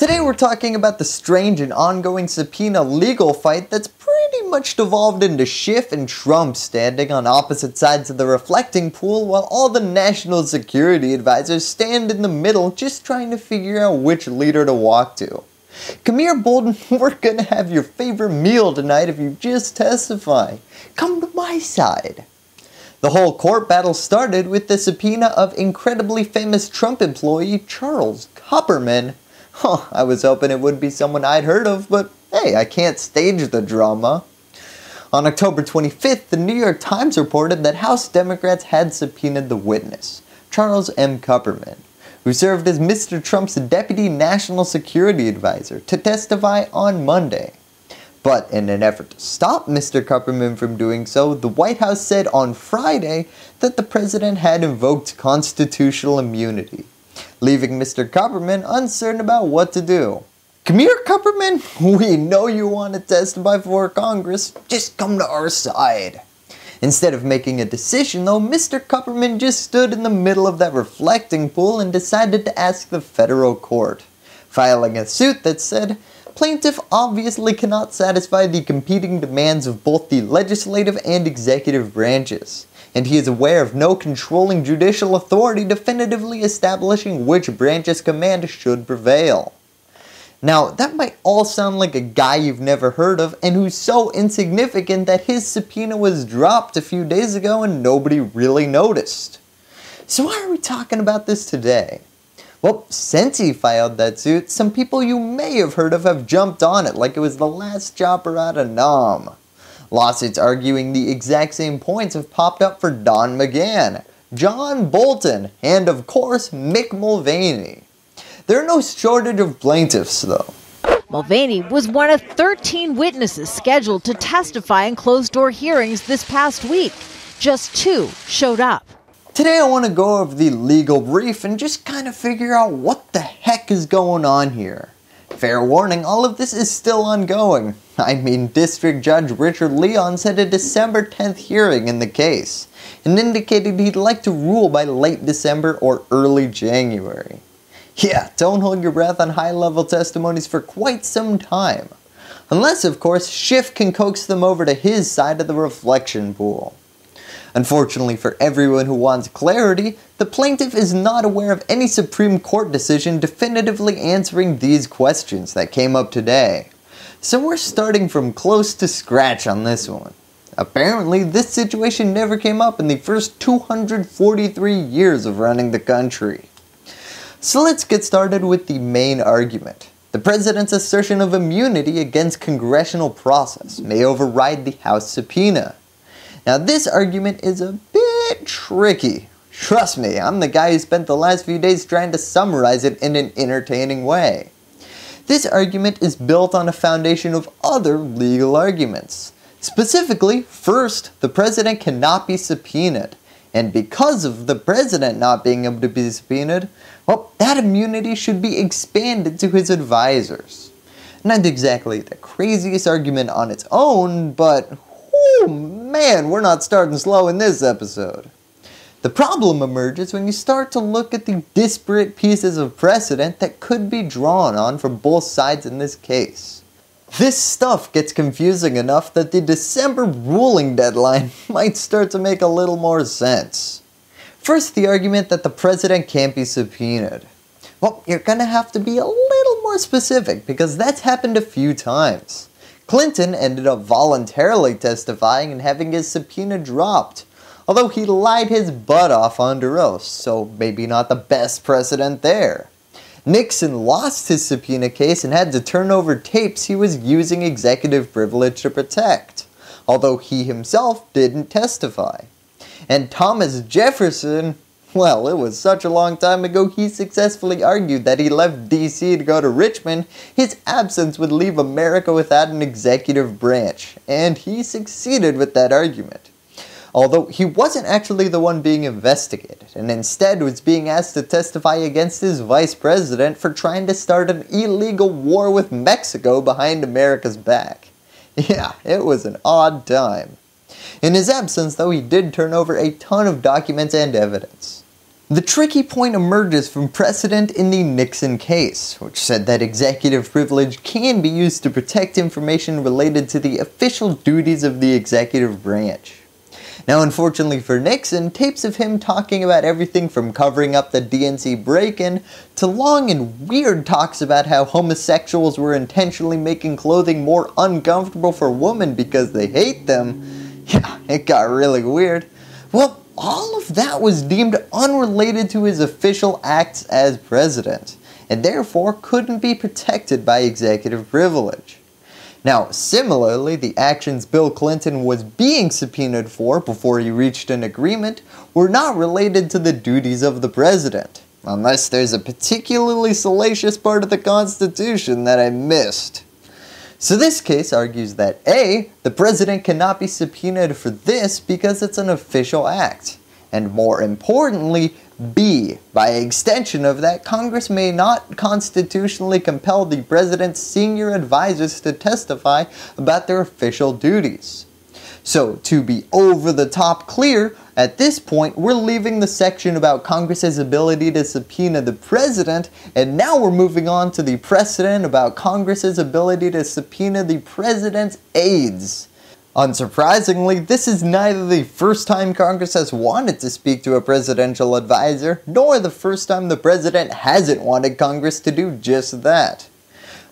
Today we're talking about the strange and ongoing subpoena legal fight that's pretty much devolved into Schiff and Trump standing on opposite sides of the reflecting pool while all the national security advisors stand in the middle just trying to figure out which leader to walk to. Here Bolton, we're gonna have your favorite meal tonight if you just testify. Come to my side. The whole court battle started with the subpoena of incredibly famous Trump employee Charles Kupperman. Huh, I was hoping it would be someone I'd heard of, but hey, I can't stage the drama. On October 25th, the New York Times reported that House Democrats had subpoenaed the witness, Charles M. Kupperman, who served as Mr. Trump's Deputy National Security Advisor, to testify on Monday. But in an effort to stop Mr. Kupperman from doing so, the White House said on Friday that the president had invoked constitutional immunity, leaving Mr. Kupperman uncertain about what to do. Come here, Kupperman. We know you want to testify before Congress. Just come to our side. Instead of making a decision though, Mr. Kupperman just stood in the middle of that reflecting pool and decided to ask the federal court, filing a suit that said, plaintiff obviously cannot satisfy the competing demands of both the legislative and executive branches, and he is aware of no controlling judicial authority definitively establishing which branch's command should prevail. Now, that might all sound like a guy you've never heard of and who's so insignificant that his subpoena was dropped a few days ago and nobody really noticed. So why are we talking about this today? Well, since he filed that suit, some people you may have heard of have jumped on it like it was the last chopper out of Nam. Lawsuits arguing the exact same points have popped up for Don McGahn, John Bolton, and of course Mick Mulvaney. There are no shortage of plaintiffs, though. Mulvaney was one of 13 witnesses scheduled to testify in closed door hearings this past week. Just two showed up. Today I want to go over the legal brief and just kind of figure out what the heck is going on here. Fair warning, all of this is still ongoing. I mean, District Judge Richard Leon set a December 10th hearing in the case and indicated he'd like to rule by late December or early January. Yeah, don't hold your breath on high level testimonies for quite some time. Unless, of course, Schiff can coax them over to his side of the reflection pool. Unfortunately for everyone who wants clarity, the plaintiff is not aware of any Supreme Court decision definitively answering these questions that came up today. So we're starting from close to scratch on this one. Apparently, this situation never came up in the first 243 years of running the country. So let's get started with the main argument. The President's assertion of immunity against congressional process may override the House subpoena. Now this argument is a bit tricky. Trust me, I'm the guy who spent the last few days trying to summarize it in an entertaining way. This argument is built on a foundation of other legal arguments. Specifically, first, the President cannot be subpoenaed. And because of the president not being able to be subpoenaed, well, that immunity should be expanded to his advisors. Not exactly the craziest argument on its own, but whoo, man, we're not starting slow in this episode. The problem emerges when you start to look at the disparate pieces of precedent that could be drawn on from both sides in this case. This stuff gets confusing enough that the December ruling deadline might start to make a little more sense. First, the argument that the president can't be subpoenaed. Well, you're gonna have to be a little more specific because that's happened a few times. Clinton ended up voluntarily testifying and having his subpoena dropped, although he lied his butt off under oath, so maybe not the best precedent there. Nixon lost his subpoena case and had to turn over tapes he was using executive privilege to protect, although he himself didn't testify. And Thomas Jefferson, well, it was such a long time ago he successfully argued that he left DC to go to Richmond, his absence would leave America without an executive branch, and he succeeded with that argument although he wasn't actually the one being investigated, and instead was being asked to testify against his vice president for trying to start an illegal war with Mexico behind America's back. Yeah, it was an odd time. In his absence, though, he did turn over a ton of documents and evidence. The tricky point emerges from precedent in the Nixon case, which said that executive privilege can be used to protect information related to the official duties of the executive branch. Now, unfortunately for Nixon, tapes of him talking about everything from covering up the DNC break in to long and weird talks about how homosexuals were intentionally making clothing more uncomfortable for women because they hate them, yeah, it got really weird. Well, all of that was deemed unrelated to his official acts as president, and therefore couldn't be protected by executive privilege. Now, similarly, the actions Bill Clinton was being subpoenaed for before he reached an agreement were not related to the duties of the president, unless there's a particularly salacious part of the Constitution that I missed. So this case argues that A, the president cannot be subpoenaed for this because it's an official act, and more importantly, B. By extension of that, Congress may not constitutionally compel the President's senior advisors to testify about their official duties. So, to be over the top clear, at this point we're leaving the section about Congress's ability to subpoena the President, and now we're moving on to the precedent about Congress's ability to subpoena the President's aides. Unsurprisingly, this is neither the first time Congress has wanted to speak to a presidential advisor, nor the first time the president hasn't wanted Congress to do just that.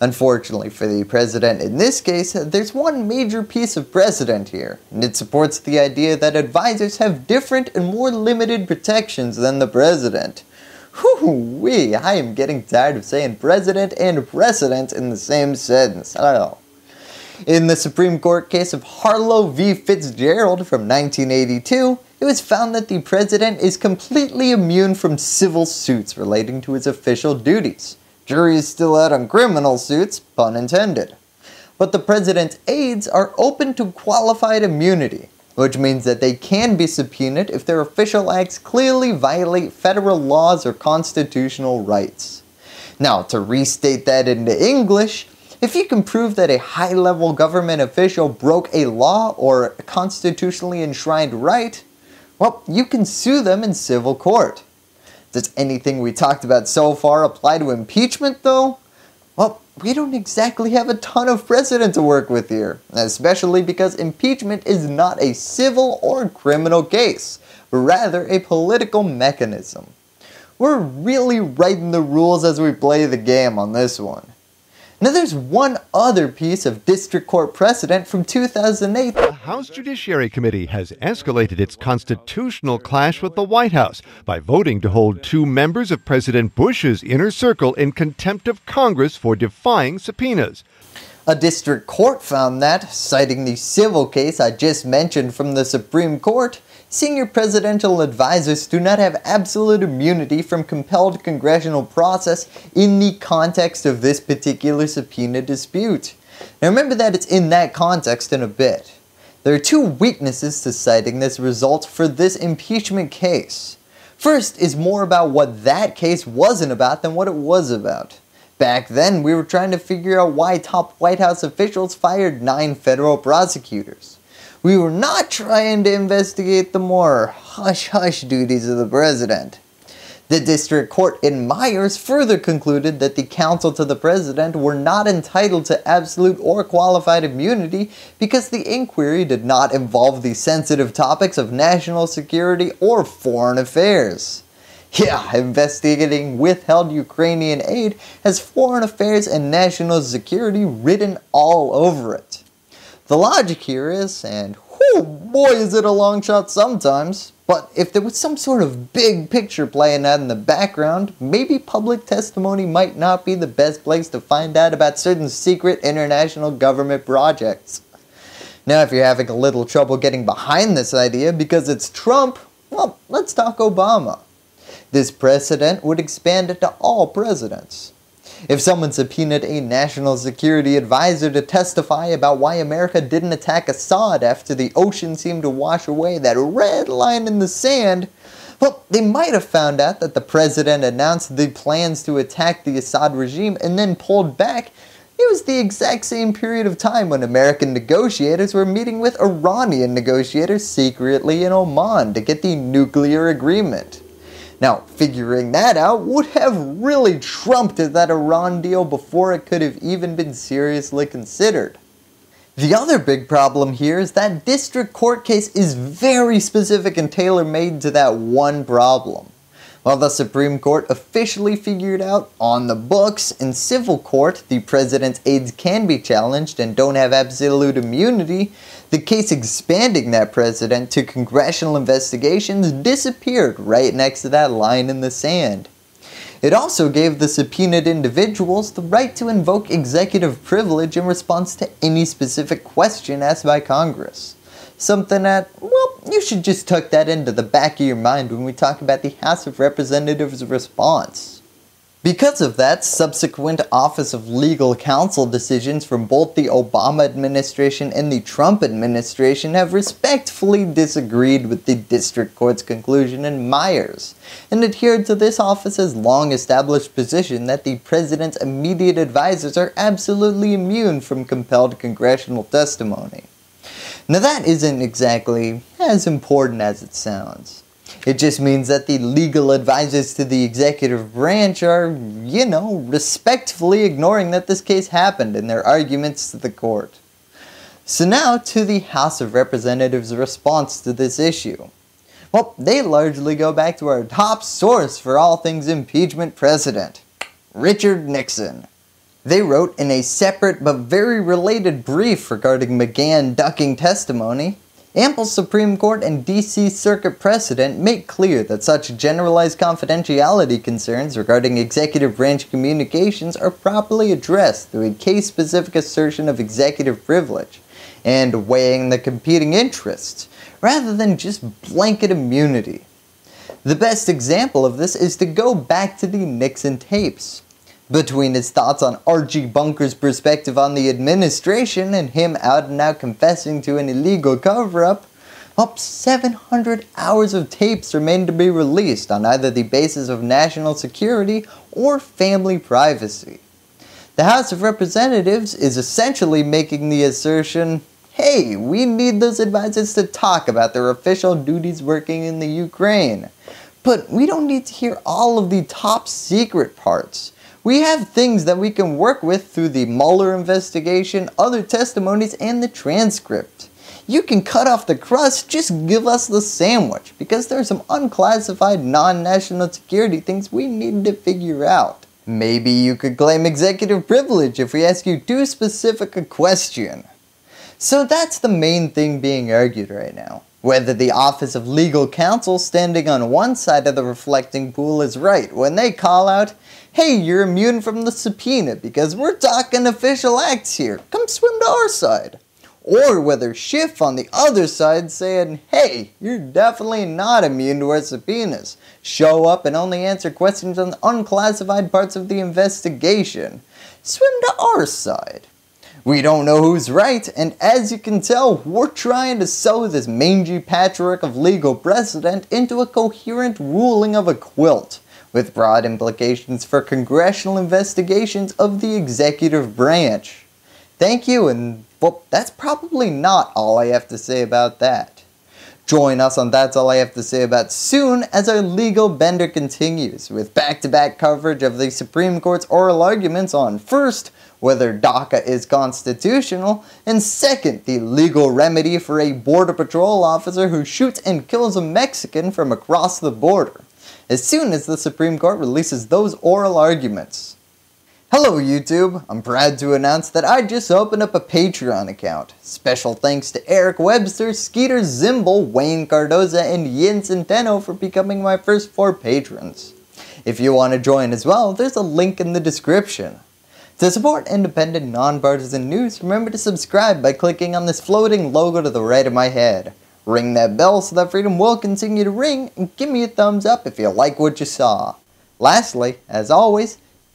Unfortunately for the president in this case, there's one major piece of precedent here, and it supports the idea that advisors have different and more limited protections than the president. Whew wee, I am getting tired of saying president and precedent in the same sentence. I. In the Supreme Court case of Harlow v. Fitzgerald from 1982, it was found that the president is completely immune from civil suits relating to his official duties. Jury is still out on criminal suits, pun intended. But the president's aides are open to qualified immunity, which means that they can be subpoenaed if their official acts clearly violate federal laws or constitutional rights. Now, to restate that into English, if you can prove that a high level government official broke a law or a constitutionally enshrined right, well, you can sue them in civil court. Does anything we talked about so far apply to impeachment though? Well, we don't exactly have a ton of precedent to work with here, especially because impeachment is not a civil or criminal case, but rather a political mechanism. We're really writing the rules as we play the game on this one. Now there's one other piece of district court precedent from 2008. The House Judiciary Committee has escalated its constitutional clash with the White House by voting to hold two members of President Bush's inner circle in contempt of Congress for defying subpoenas. A district court found that, citing the civil case I just mentioned from the Supreme Court, senior presidential advisors do not have absolute immunity from compelled congressional process in the context of this particular subpoena dispute. Now remember that it's in that context in a bit. There are two weaknesses to citing this result for this impeachment case. First is more about what that case wasn't about than what it was about. Back then, we were trying to figure out why top White House officials fired nine federal prosecutors. We were not trying to investigate the more hush-hush duties of the president. The district court in Miers further concluded that the counsel to the president were not entitled to absolute or qualified immunity because the inquiry did not involve the sensitive topics of national security or foreign affairs. Yeah, investigating withheld Ukrainian aid has foreign affairs and national security written all over it. The logic here is, and whoo boy is it a long shot sometimes, but if there was some sort of big picture playing out in the background, maybe public testimony might not be the best place to find out about certain secret international government projects. Now if you're having a little trouble getting behind this idea because it's Trump, well, let's talk Obama. This precedent would expand it to all presidents. If someone subpoenaed a national security advisor to testify about why America didn't attack Assad after the ocean seemed to wash away that red line in the sand, well, they might have found out that the president announced the plans to attack the Assad regime and then pulled back. It was the exact same period of time when American negotiators were meeting with Iranian negotiators secretly in Oman to get the nuclear agreement. Now, figuring that out would have really trumped that Iran deal before it could have even been seriously considered. The other big problem here is that district court case is very specific and tailor-made to that one problem. While the Supreme Court officially figured out on the books, in civil court the president's aides can be challenged and don't have absolute immunity, the case expanding that precedent to congressional investigations disappeared right next to that line in the sand. It also gave the subpoenaed individuals the right to invoke executive privilege in response to any specific question asked by Congress. Something that, well, you should just tuck that into the back of your mind when we talk about the House of Representatives response. Because of that, subsequent Office of Legal Counsel decisions from both the Obama administration and the Trump administration have respectfully disagreed with the district court's conclusion in Miers, and adhered to this office's long established position that the president's immediate advisors are absolutely immune from compelled congressional testimony. Now that isn't exactly as important as it sounds. It just means that the legal advisors to the executive branch are, you know, respectfully ignoring that this case happened in their arguments to the court. So now to the House of Representatives' response to this issue. Well, they largely go back to our top source for all things impeachment president, Richard Nixon. They wrote in a separate but very related brief regarding McGahn ducking testimony, ample Supreme Court and DC Circuit precedent make clear that such generalized confidentiality concerns regarding executive branch communications are properly addressed through a case-specific assertion of executive privilege and weighing the competing interests, rather than just blanket immunity. The best example of this is to go back to the Nixon tapes. Between his thoughts on Archie Bunker's perspective on the administration and him out and out confessing to an illegal cover-up, up 700 hours of tapes remain to be released on either the basis of national security or family privacy. The House of Representatives is essentially making the assertion, hey, we need those advisors to talk about their official duties working in the Ukraine. But we don't need to hear all of the top secret parts. We have things that we can work with through the Mueller investigation, other testimonies, and the transcript. You can cut off the crust, just give us the sandwich, because there's some unclassified non-national security things we need to figure out. Maybe you could claim executive privilege if we ask you too specific a question. So that's the main thing being argued right now. Whether the Office of Legal Counsel standing on one side of the reflecting pool is right when they call out, hey, you're immune from the subpoena because we're talking official acts here, come swim to our side. Or whether Schiff on the other side saying, hey, you're definitely not immune to our subpoenas. Show up and only answer questions on unclassified parts of the investigation. Swim to our side. We don't know who's right, and as you can tell, we're trying to sew this mangy patchwork of legal precedent into a coherent ruling of a quilt, with broad implications for congressional investigations of the executive branch. Thank you, and well, that's probably not all I have to say about that. Join us on That's All I Have to Say About soon as our legal bender continues, with back-to-back coverage of the Supreme Court's oral arguments on first, whether DACA is constitutional, and second, the legal remedy for a Border Patrol officer who shoots and kills a Mexican from across the border, as soon as the Supreme Court releases those oral arguments. Hello YouTube, I'm proud to announce that I just opened up a Patreon account. Special thanks to Eric Webster, Skeeter Zimble, Wayne Cardoza, and Yin Centeno for becoming my first four patrons. If you want to join as well, there's a link in the description. To support independent, nonpartisan news, remember to subscribe by clicking on this floating logo to the right of my head. Ring that bell so that freedom will continue to ring, and give me a thumbs up if you like what you saw. Lastly, as always,